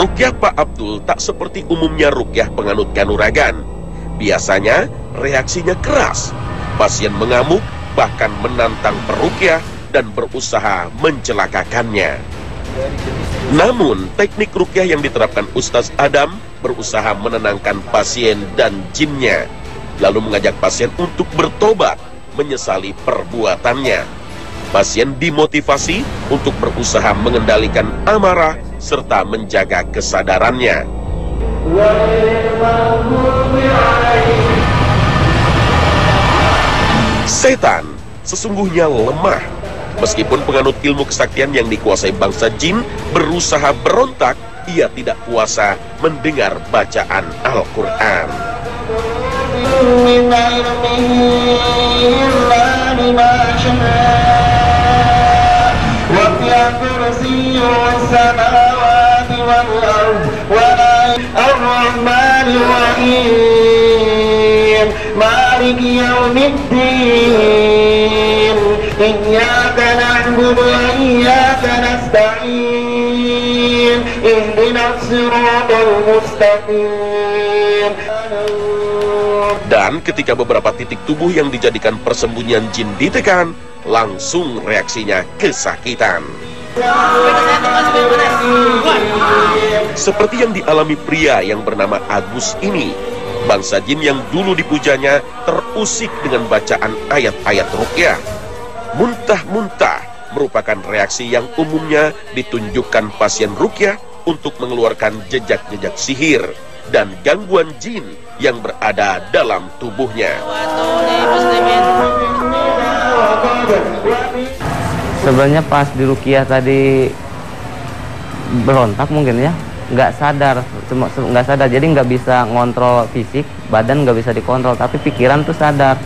Rukyah Pak Abdul tak seperti umumnya rukyah penganut kanuragan. Biasanya reaksinya keras. Pasien mengamuk bahkan menantang perukyah dan berusaha mencelakakannya. Namun, teknik rukyah yang diterapkan Ustaz Adam berusaha menenangkan pasien dan jinnya, lalu mengajak pasien untuk bertobat, menyesali perbuatannya. Pasien dimotivasi untuk berusaha mengendalikan amarah serta menjaga kesadarannya. Setan sesungguhnya lemah. Meskipun penganut ilmu kesaktian yang dikuasai bangsa jin berusaha berontak, ia tidak kuasa mendengar bacaan Al-Quran. مالك يوم الدين إياك نعبد وإياك نستعين اهدنا الصراط المستقيم Dan ketika beberapa titik tubuh yang dijadikan persembunyian jin ditekan, langsung reaksinya kesakitan. Seperti yang dialami pria yang bernama Agus ini, bangsa jin yang dulu dipujanya terusik dengan bacaan ayat-ayat rukyah. Muntah-muntah merupakan reaksi yang umumnya ditunjukkan pasien rukyah untuk mengeluarkan jejak-jejak sihir dan gangguan jin yang berada dalam tubuhnya. Sebenarnya pas di Rukiah tadi berontak mungkin ya, nggak sadar, cuma nggak sadar, jadi nggak bisa ngontrol fisik, badan nggak bisa dikontrol, tapi pikiran tuh sadar.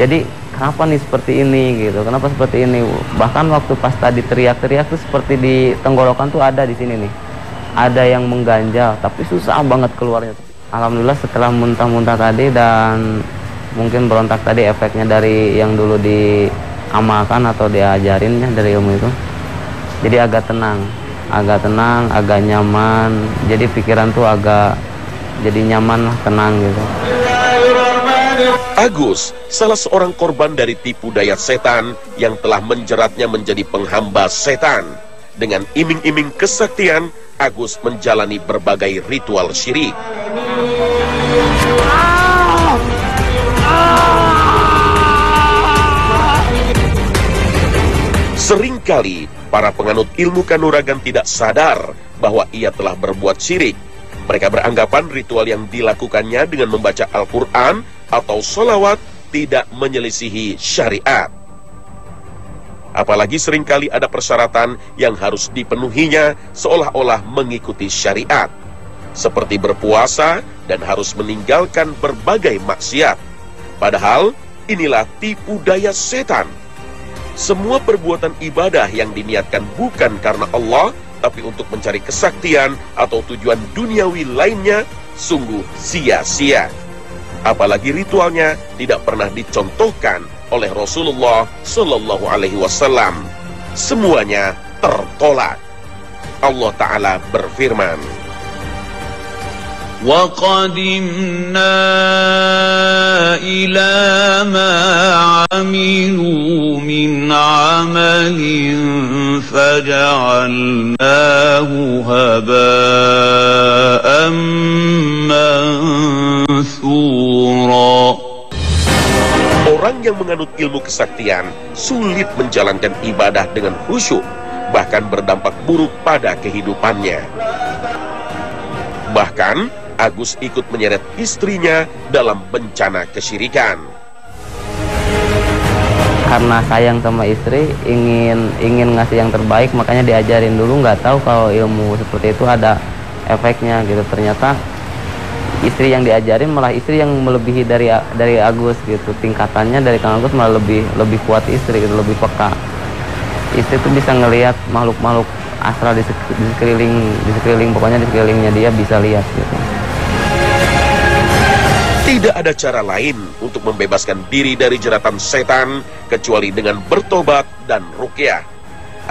Jadi kenapa nih seperti ini gitu, kenapa seperti ini? Bahkan waktu pas tadi teriak-teriak tuh seperti di tenggorokan tuh ada di sini nih, ada yang mengganjal, tapi susah banget keluarnya. Alhamdulillah setelah muntah-muntah tadi dan mungkin berontak tadi efeknya dari yang dulu diamalkan atau diajarin ya dari ilmu itu. Jadi agak tenang, agak tenang, agak nyaman. Jadi pikiran tuh agak jadi nyaman lah, tenang gitu. Agus, salah seorang korban dari tipu daya setan yang telah menjeratnya menjadi penghamba setan. Dengan iming-iming kesaktian, Agus menjalani berbagai ritual syirik. Seringkali para penganut ilmu kanuragan tidak sadar bahwa ia telah berbuat syirik. Mereka beranggapan ritual yang dilakukannya dengan membaca Al-Quran atau solawat tidak menyelisihi syariat. Apalagi sering kali ada persyaratan yang harus dipenuhinya seolah-olah mengikuti syariat. Seperti berpuasa dan harus meninggalkan berbagai maksiat. Padahal inilah tipu daya setan. Semua perbuatan ibadah yang diniatkan bukan karena Allah, tapi untuk mencari kesaktian atau tujuan duniawi lainnya, sungguh sia-sia. Apalagi ritualnya tidak pernah dicontohkan oleh Rasulullah Shallallahu Alaihi Wasallam. Semuanya tertolak. Allah Taala berfirman. وقدمنا إلى ما عملوا من عمل فجعلناه هباء منثورا Orang yang menganut ilmu kesaktian sulit menjalankan ibadah dengan khusyuk, bahkan berdampak buruk pada kehidupannya. Bahkan, Agus ikut menyeret istrinya dalam bencana kesyirikan. Karena sayang sama istri, ingin ingin ngasih yang terbaik, makanya diajarin dulu. Nggak tahu kalau ilmu seperti itu ada efeknya gitu. Ternyata istri yang diajarin malah istri yang melebihi dari dari Agus gitu. Tingkatannya dari Kang Agus malah lebih lebih kuat istri gitu, lebih peka. Istri tuh bisa ngelihat makhluk-makhluk astral di, sek- di sekeliling di sekeliling pokoknya di sekelilingnya dia bisa lihat gitu. Tidak ada cara lain untuk membebaskan diri dari jeratan setan kecuali dengan bertobat dan rukyah.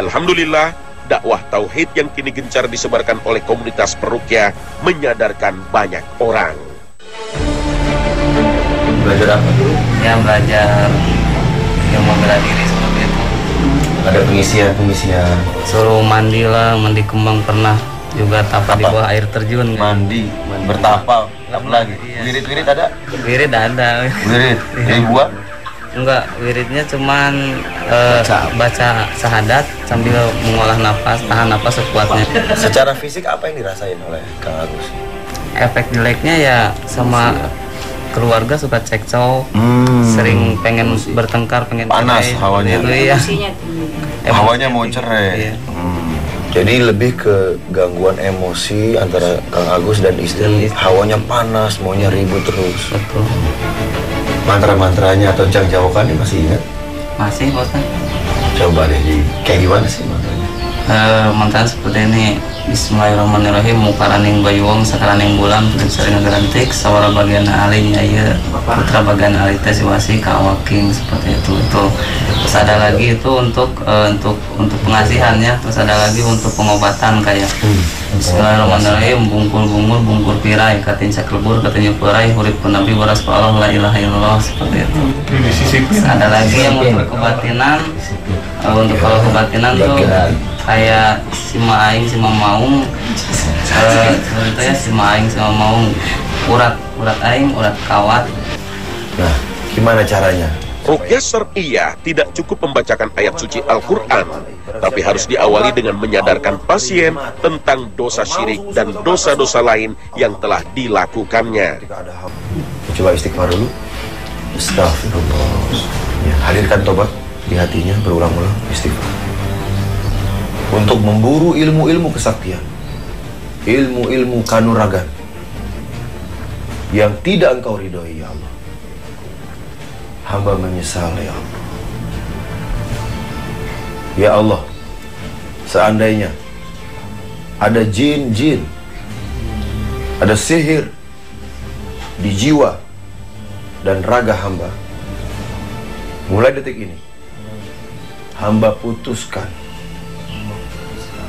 Alhamdulillah, dakwah tauhid yang kini gencar disebarkan oleh komunitas perukyah menyadarkan banyak orang. Belajar apa dulu? Ya belajar ilmu bela diri seperti itu. Ada pengisian-pengisian Suruh mandi lah, mandi kembang pernah juga tapa di Apa? bawah air terjun. Mandi, bertapal, lagi? Iya. Wirid-wirid ada? Wirid ada. Wirid, dari gua Enggak, wiridnya cuman eh, baca sahadat sambil mengolah nafas, tahan nafas sekuatnya. Secara fisik apa yang dirasain oleh Kang Agus? Efek jeleknya ya sama keluarga suka cekcok, Hmm. sering pengen bertengkar, pengen Panas cerai. hawanya. Itu iya. Hawanya mau cerai. Iya. Hmm. Jadi lebih ke gangguan emosi antara Kang Agus dan istri. Dan istri. Hawanya panas, maunya ribut terus. Betul. Mantra-mantranya atau jang jawabannya masih ingat? Masih bosan. Coba deh, kayak gimana sih mantranya? Eh, mantan seperti ini. Bismillahirrahmanirrahim. Mukaraning bayuwong sakaraning bulan Putri sering gerantik Sawara bagian ali nyaya Putra bagian ali teh siwasi kawaking Seperti itu. Itu. Terus ada lagi itu untuk eh, untuk untuk pengasihannya. Terus ada lagi untuk pengobatan kayak Bismillahirrahmanirrahim. Bungkul bungur bungkur pirai Katin saklebur katin yukurai Hurip pun nabi waras Allah La ilaha illallah Seperti itu. Terus ada lagi yang untuk kebatinan. Eh, Untuk kalau kebatinan tuh kayak si Maing, si Maung eh sebenarnya si Maing, si Maung urat urat aing, urat kawat Nah, gimana caranya? Rukyah Syariah tidak cukup membacakan ayat suci Al-Quran, tapi harus diawali dengan menyadarkan pasien tentang dosa syirik dan dosa-dosa lain yang telah dilakukannya. Coba istighfar dulu. Astagfirullah. Ya, hadirkan tobat di hatinya berulang-ulang istighfar. Untuk memburu ilmu-ilmu kesaktian. Ilmu-ilmu kanuragan. Yang tidak engkau ridhoi ya Allah. Hamba menyesal ya Allah. Ya Allah, seandainya ada jin-jin, ada sihir di jiwa dan raga hamba. Mulai detik ini, hamba putuskan,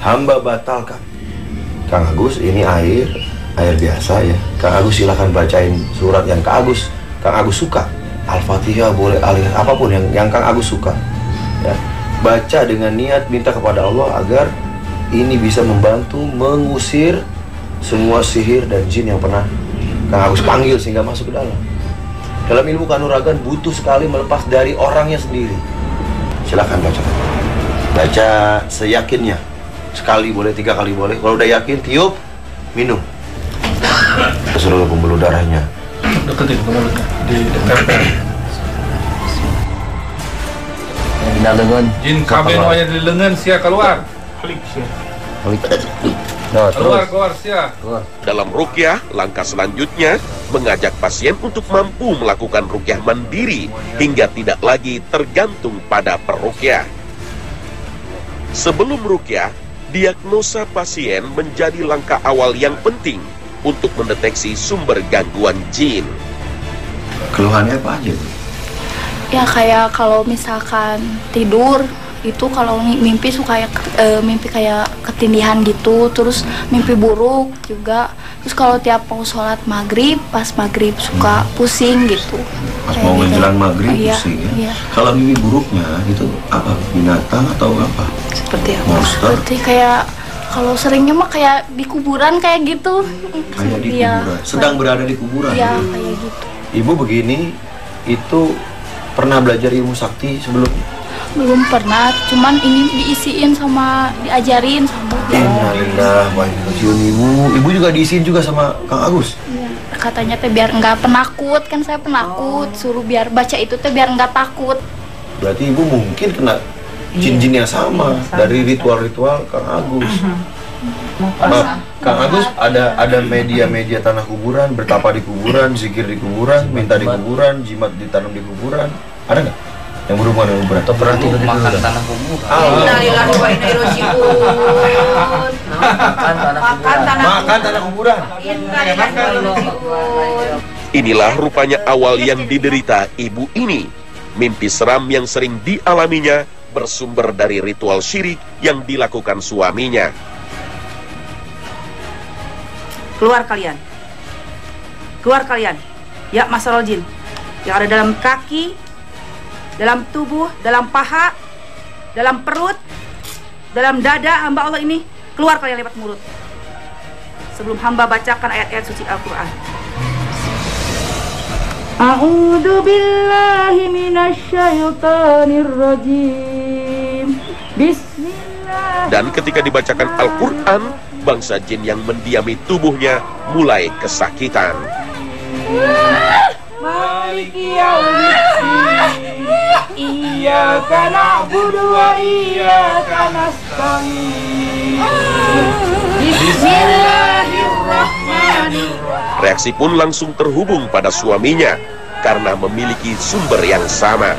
hamba batalkan. Kang Agus, ini air, air biasa ya. Kang Agus silakan bacain surat yang Kang Agus, Kang Agus suka. Al-Fatihah boleh alih apa pun yang yang Kang Agus suka. Ya. Baca dengan niat minta kepada Allah agar ini bisa membantu mengusir semua sihir dan jin yang pernah Kang Agus panggil sehingga masuk ke dalam. Dalam ilmu kanuragan butuh sekali melepas dari orangnya sendiri. Silakan baca. Baca seyakinnya. Sekali boleh, tiga kali boleh. Kalau udah yakin, tiup, minum. Seluruh pembuluh darahnya. deketin ke mulutnya di tempel jin kabin wanya di lengan sia keluar. Nah, keluar keluar sia. Dalam rukyah, langkah selanjutnya mengajak pasien untuk mampu melakukan rukyah mandiri hingga tidak lagi tergantung pada perukyah. Sebelum rukyah, diagnosa pasien menjadi langkah awal yang penting untuk mendeteksi sumber gangguan jin. Keluhannya apa aja? Bu? ya kayak kalau misalkan tidur itu kalau mi- mimpi suka kayak eh, mimpi kayak ketindihan gitu terus mimpi buruk juga terus kalau tiap mau sholat maghrib pas maghrib suka pusing gitu Pas Kayak mau gitu. menjelang maghrib Iya, pusing ya. iya. Kalau mimpi buruknya itu apa? Binatang atau apa? Seperti apa Monster? seperti kayak kalau seringnya mah kayak di kuburan kayak gitu Kayak di Iya. kuburan. Sedang berada di kuburan. iya kayak gitu Ibu begini itu pernah belajar ilmu sakti sebelumnya? belum pernah cuman ini diisiin sama diajarin sama Innalillah wa ibu. Ibu juga diisiin juga sama Kang Agus. Iya, katanya teh biar nggak penakut kan saya penakut suruh biar baca itu teh biar nggak takut Berarti ibu mungkin kena jin-jin yang sama dari ritual-ritual Kang Agus. Maaf, Kang Agus ada ada media-media tanah kuburan, bertapa di kuburan, zikir di kuburan, minta di kuburan, jimat ditanam di kuburan. Ada nggak? Yang berhubungan dengan kuburan? Atau berarti makan tanah kubur Innalillahi wa inna ilaihi. Makan tanah Makan tanah kuburan. Inilah rupanya awal yang diderita ibu ini. Mimpi seram yang sering dialaminya bersumber dari ritual syirik yang dilakukan suaminya. Keluar kalian. Keluar kalian. Ya masalah jin. Yang ada dalam kaki, dalam tubuh, dalam paha, dalam perut, dalam dada hamba Allah ini. Keluar kalian lewat mulut. Sebelum hamba bacakan ayat-ayat suci Al-Quran. A'udzu billahi minasyaitonir rajim. Dan ketika dibacakan Al-Quran, bangsa jin yang mendiami tubuhnya mulai kesakitan. Bismillahirrahmanirrahim. Reaksi pun langsung terhubung pada suaminya karena memiliki sumber yang sama.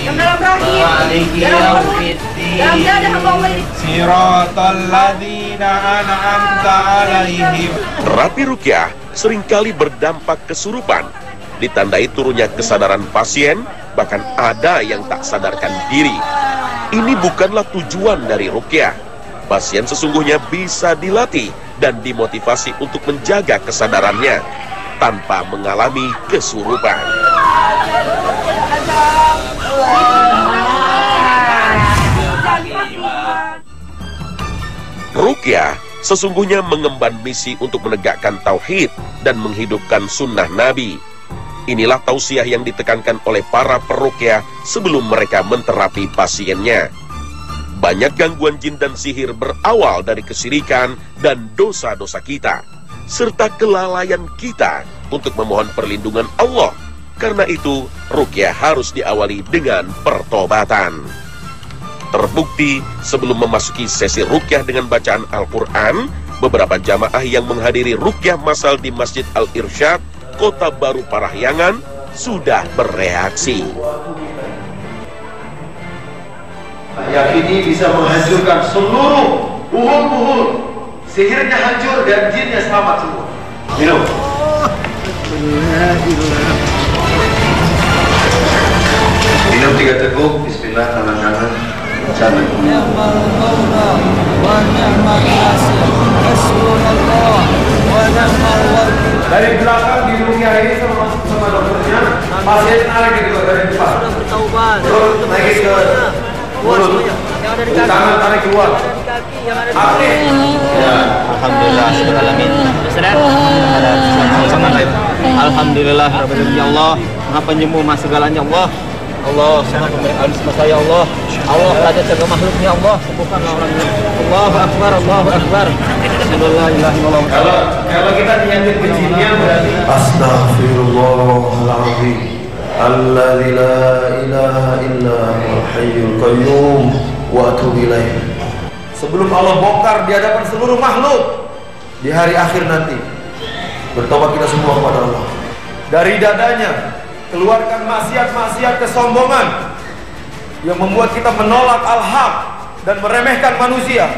Dalam rahim, dalam dada. Terapi rukyah sering kali berdampak kesurupan, ditandai turunnya kesadaran pasien, bahkan ada yang tak sadarkan diri. Ini bukanlah tujuan dari rukyah. Pasien sesungguhnya bisa dilatih dan dimotivasi untuk menjaga kesadarannya tanpa mengalami kesurupan. Rukyah sesungguhnya mengemban misi untuk menegakkan tauhid dan menghidupkan sunnah Nabi. Inilah tausiah yang ditekankan oleh para perukyah sebelum mereka menterapi pasiennya. Banyak gangguan jin dan sihir berawal dari kesirikan dan dosa-dosa kita, serta kelalaian kita untuk memohon perlindungan Allah. Karena itu, rukyah harus diawali dengan pertobatan. Terbukti sebelum memasuki sesi rukyah dengan bacaan Al-Quran, beberapa jamaah yang menghadiri rukyah masal di Masjid Al-Irsyad, Kota Baru Parahyangan, sudah bereaksi. Yang ini bisa menghancurkan seluruh buhul-buhul. Sihirnya hancur dan jinnya selamat semua. Minum. Minum tiga teguk. Bismillah tangan kanan. Sana. Dari belakang di rupiah ini sama sama dokternya pasien narik gitu dari depan. Sudah bertaubat. Naik ke mulut. Tangan tarik keluar. Aktif. Ya, Alhamdulillah Alhamdulillah alamin. Alhamdulillah Rabbil alamin. Ya Allah, Maha penyembuh Maha segalanya Allah. Allah, Maha pemberi alis masa ya Allah. Allah raja jaga makhluknya Allah. Sembuhkanlah orangnya. Allahu akbar, Allahu akbar. Illallah. Kalau kalau kita ke jinnya berarti Astaghfirullahaladzim Alladzi la ilaha illa huwal hayyul qayyum wa atubu. Sebelum Allah bongkar di hadapan seluruh makhluk di hari akhir nanti bertobat kita semua kepada Allah. dari dadanya keluarkan maksiat-maksiat kesombongan yang membuat kita menolak al-haq dan meremehkan manusia.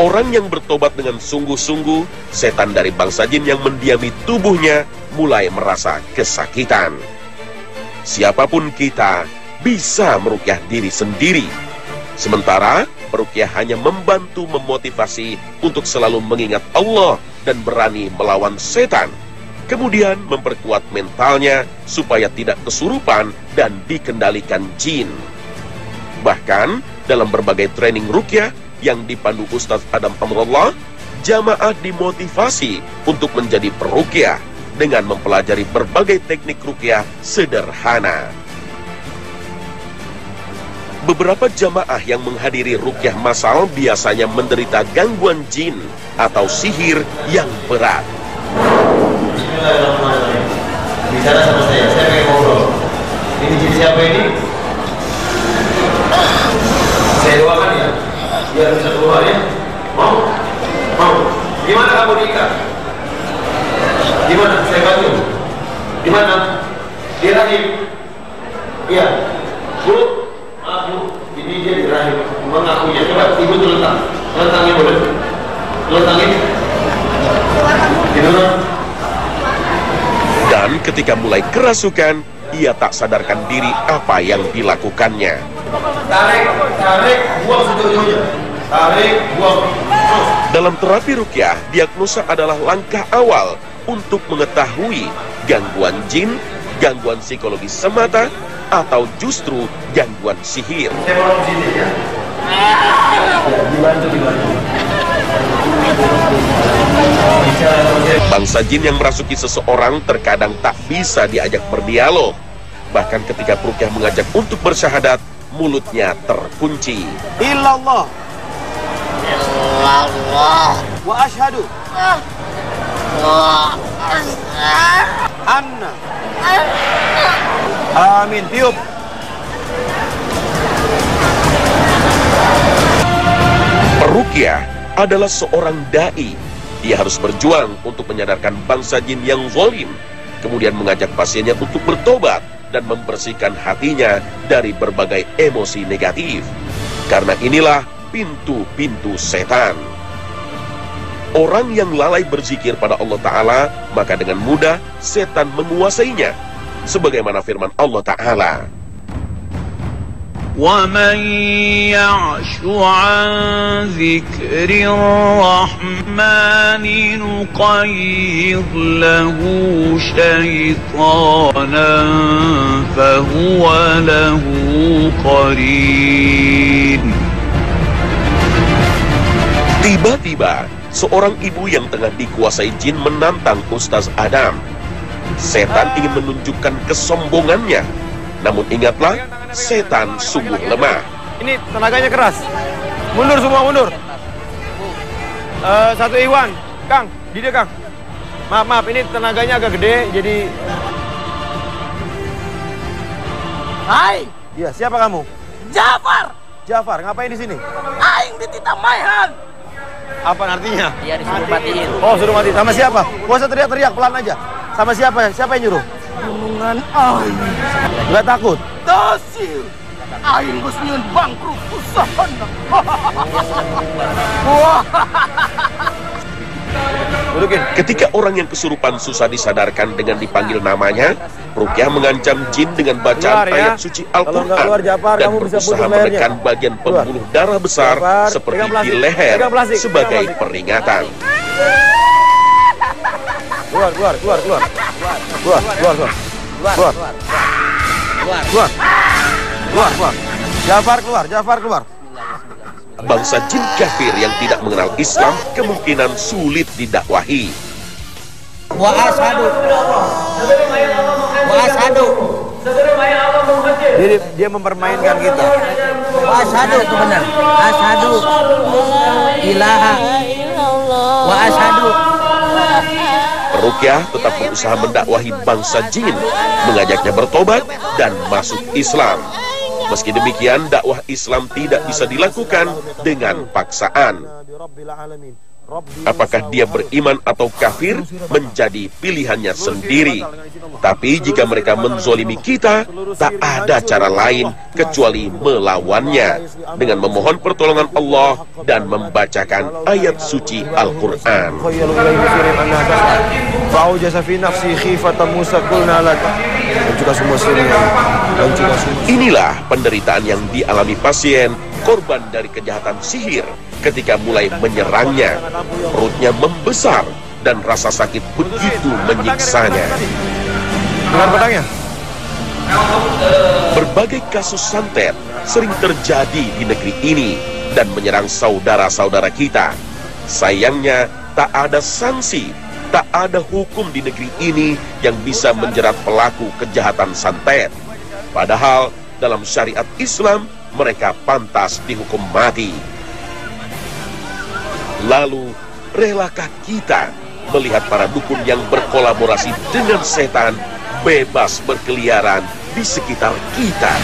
Orang yang bertobat dengan sungguh-sungguh, setan dari bangsa jin yang mendiami tubuhnya mulai merasa kesakitan. Siapa pun kita bisa merukyah diri sendiri. Sementara perukyah hanya membantu memotivasi untuk selalu mengingat Allah dan berani melawan setan. Kemudian memperkuat mentalnya supaya tidak kesurupan dan dikendalikan jin. Bahkan dalam berbagai training rukyah yang dipandu Ustadz Adam Amrullah, jamaah dimotivasi untuk menjadi perukyah dengan mempelajari berbagai teknik rukyah sederhana. Beberapa jamaah yang menghadiri rukyah masal biasanya menderita gangguan jin atau sihir yang berat. Bismillahirrahmanirrahim. Bicara sama saya, saya pengen ngobrol. Ini jin siapa ini? Saya doakan ya, biar bisa keluar ya. Mau? Mau? Gimana kamu nikah? Gimana? Saya bantu. Di mana? Di rahim. Iya. Bu, maaf bu, ini dia di rahim. Mengakunya. Coba ibu tuh letak. Letaknya boleh. Letaknya. Dan ketika mulai kerasukan, ia tak sadarkan diri apa yang dilakukannya. tarik, tarik, buang sejauh-jauhnya. Tarik, buang. Dalam terapi rukyah, diagnosa adalah langkah awal untuk mengetahui gangguan jin, gangguan psikologi semata, atau justru gangguan sihir. Saya mau sini ya. Ya, dibantu, dibantu. Bangsa jin yang merasuki seseorang terkadang tak bisa diajak berdialog. Bahkan ketika Rukyah mengajak untuk bersyahadat, mulutnya terkunci. Illallah. Wa ashhadu anna Amin. Tiup. Perukyah adalah seorang dai. Dia harus berjuang untuk menyadarkan bangsa jin yang zalim, kemudian mengajak pasiennya untuk bertobat dan membersihkan hatinya dari berbagai emosi negatif. Karena inilah pintu-pintu setan. Orang yang lalai berzikir pada Allah Ta'ala, maka dengan mudah setan menguasainya. Sebagaimana firman Allah Ta'ala. ومن يعش عن ذكر الرحمن نقيض له شيطانا فهو له قرين Tiba-tiba, seorang ibu yang tengah dikuasai jin menantang Ustaz Adam. Setan ingin menunjukkan kesombongannya. Namun ingatlah, setan sungguh lemah. Ini tenaganya keras. Mundur semua, mundur. Eh, satu Iwan, Kang, di dia Kang. Maaf, maaf, ini tenaganya agak gede, jadi... Hai, Iya, siapa kamu? Jafar, Jafar, ngapain di sini? aing dititah maihan. Apa artinya? Iya disuruh matiin. Oh, suruh mati. Sama siapa? Puasa teriak-teriak pelan aja. Sama siapa? Siapa yang nyuruh? Gunungan aing. Gak takut? Dasir. Aing geus nyieun bangkrut usaha. Wah. Ketika orang yang kesurupan susah disadarkan dengan dipanggil namanya, Rukyah mengancam jin dengan bacaan Keluar, ya. ayat suci Kalau nggak keluar, Al-Quran dan kamu bisa berusaha menekan bagian Keluar. pembuluh darah besar Jafar, seperti di leher sebagai peringatan. Keluar, keluar, keluar, keluar. Keluar, keluar, keluar. Keluar. Keluar. Keluar, keluar. Jafar keluar, Jafar keluar. Bangsa jin kafir yang tidak mengenal Islam kemungkinan sulit didakwahi. wa ashadu. Wa ashadu. Jadi dia mempermainkan kita. Wa ashadu itu benar. Ashadu. Ilaha. Wa ashadu. Rukyah tetap berusaha mendakwahi bangsa jin, mengajaknya bertobat dan masuk Islam. Meski demikian, dakwah Islam tidak bisa dilakukan dengan paksaan. Apakah dia beriman atau kafir menjadi pilihannya sendiri. Tapi jika mereka menzolimi kita, tak ada cara lain kecuali melawannya dengan memohon pertolongan Allah dan membacakan ayat suci Al-Quran. Inilah penderitaan yang dialami pasien korban dari kejahatan sihir ketika mulai menyerangnya. Perutnya membesar dan rasa sakit begitu menyiksanya. Dengar pedangnya? Berbagai kasus santet sering terjadi di negeri ini dan menyerang saudara-saudara kita. Sayangnya, tak ada sanksi, tak ada hukum di negeri ini yang bisa menjerat pelaku kejahatan santet. Padahal, dalam syariat Islam, mereka pantas dihukum mati. Lalu, relakah kita melihat para dukun yang berkolaborasi dengan setan bebas berkeliaran di sekitar kita?